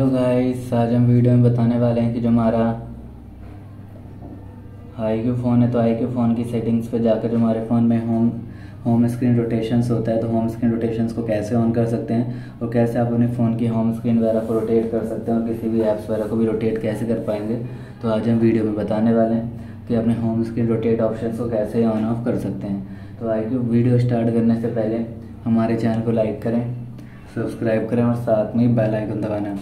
Hello guys आज हम video में बताने वाले हैं कि जो हमारा आई क्यू फ़ोन है तो आई क्यू फ़ोन की सेटिंग्स पे जाकर जो हमारे फ़ोन में होम होम स्क्रीन रोटेशंस होता है तो होम स्क्रीन रोटेशंस को कैसे ऑन कर सकते हैं और कैसे आप अपने फ़ोन की होम स्क्रीन वगैरह को रोटेट कर सकते हैं और किसी भी ऐप्स वगैरह को भी रोटेट कैसे कर पाएँगे। तो आज हम वीडियो में बताने वाले हैं कि अपने होम स्क्रीन रोटेट ऑप्शन को कैसे ऑन ऑफ़ कर सकते हैं। तो आई क्यू वीडियो स्टार्ट करने से पहले हमारे चैनल को लाइक करें सब्सक्राइब करें और साथ में बेल आइकन दबाना।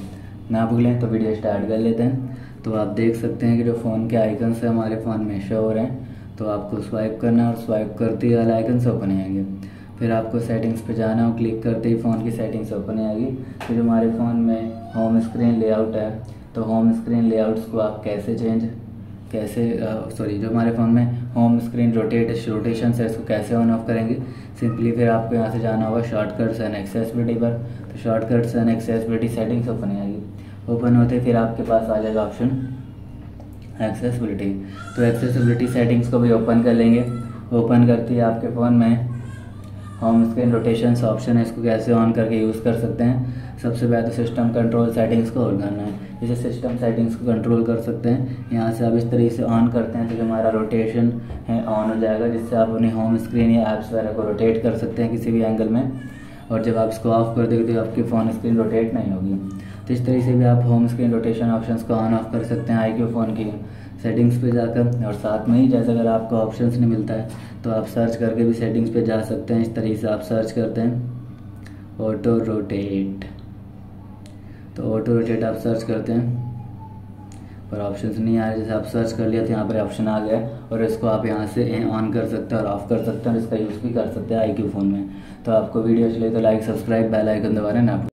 ना भूलें तो वीडियो स्टार्ट कर लेते हैं। तो आप देख सकते हैं कि जो फ़ोन के आइकन से हमारे फ़ोन में शो हो रहे हैं। तो आपको स्वाइप करना है और स्वाइप करते ही वाले आइकन से ओपन आएँगे फिर आपको सेटिंग्स पे जाना हो क्लिक करते ही फ़ोन की सेटिंग्स ओपन आएगी फिर हमारे फ़ोन में होम स्क्रीन लेआउट है। तो होम स्क्रीन लेआउट्स को आप कैसे चेंज कैसे सॉरी जो हमारे फ़ोन में होम स्क्रीन रोटेट रोटेशन है इसको कैसे ऑन ऑफ़ करेंगे? सिंपली फिर आपको यहाँ से जाना होगा शॉर्टकट्स एंड एक्सेसिबिलिटी पर। तो shortcuts and accessibility settings open आएगी ओपन होते फिर आपके पास आ जाएगा ऑप्शन एक्सेसिबिलिटी तो एक्सेसिबिलिटी सेटिंग्स को भी ओपन कर लेंगे। ओपन करते ही आपके फ़ोन में होम स्क्रीन रोटेशन ऑप्शन है, इसको कैसे ऑन करके यूज़ कर सकते हैं। सबसे पहले तो सिस्टम कंट्रोल सेटिंग्स को ऑन करना है। जैसे सिस्टम सेटिंग्स को कंट्रोल कर सकते हैं। यहाँ से आप इस तरीके से ऑन करते हैं तो जो हमारा रोटेशन है ऑन हो जाएगा, जिससे आप अपनी होम स्क्रीन या ऐप्स वगैरह को रोटेट कर सकते हैं किसी भी एंगल में। और जब आप इसको ऑफ़ कर देंगे तो आपकी फ़ोन स्क्रीन रोटेट नहीं होगी। तो इस तरीके से भी आप होम स्क्रीन रोटेशन ऑप्शंस को ऑन ऑफ़ कर सकते हैं आई क्यू फ़ोन की सेटिंग्स पे जाकर और साथ में ही जैसे अगर आपको ऑप्शंस नहीं मिलता है तो आप सर्च करके भी सेटिंग्स पे जा सकते हैं। इस तरीके से आप सर्च करते हैं। ऑटो रोटेट तो ऑटो रोटेट आप सर्च करते हैं। पर ऑप्शन नहीं आ रहे। जैसे आप सर्च कर लिया तो यहाँ पर ऑप्शन आ गया और इसको आप यहाँ से ऑन कर सकते हैं और ऑफ़ कर सकते हैं और इसका यूज़ भी कर सकते हैं आई क्यू फ़ोन में। तो आपको वीडियो चले तो लाइक सब्सक्राइब बेल आइकन दबा रहे ना